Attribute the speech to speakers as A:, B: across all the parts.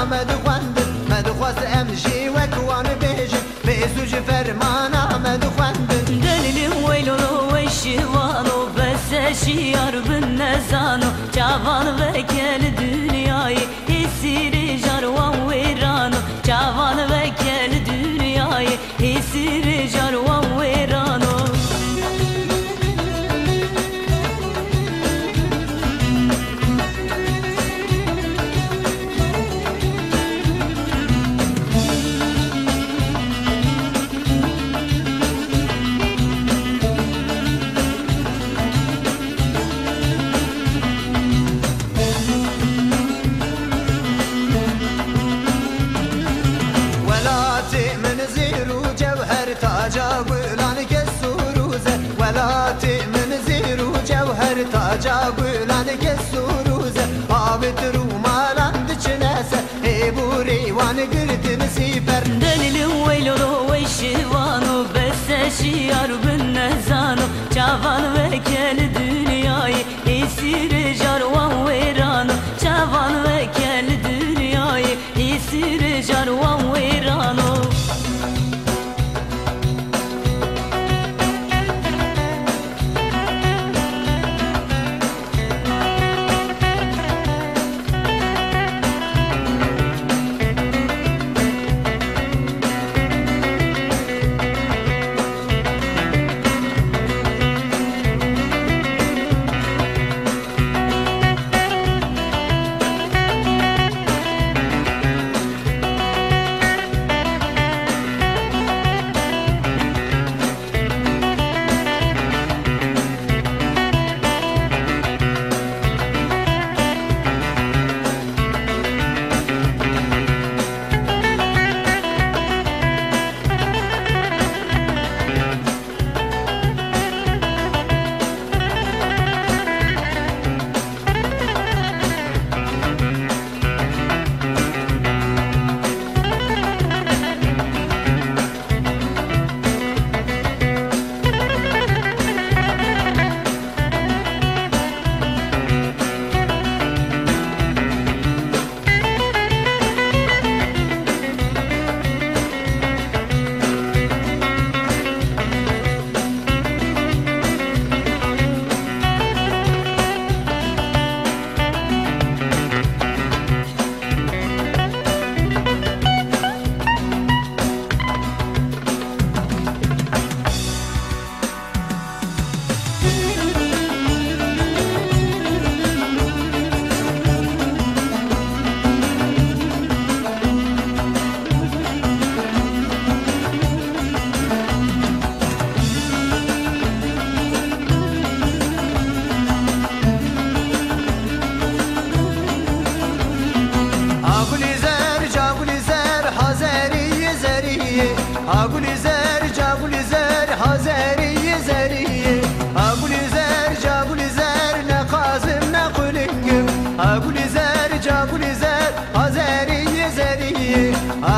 A: فرمانا مدخوند مدخواست ام جی وکوان بیج بیزوج فرمانا مدخوند
B: دلیل ویلو و شیوانو بس شیار بن نزانو جوان و کل Şiar bin nezano Cavan ve kel dünyayı Esir jarvan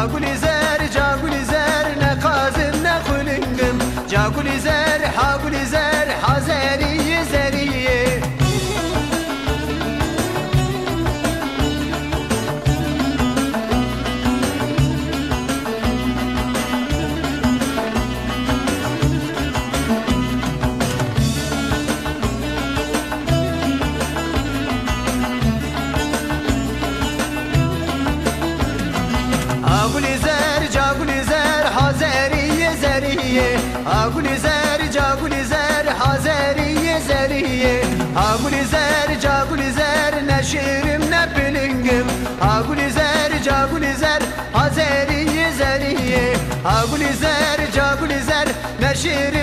A: كل زمان Zeriye Agulizer, Cagulizer, ne şiirim ne bilingim Agulizer, Cagulizer, Hazeriye Zeriye. Agulizer, Cagulizer, ne şiirim ne bilingim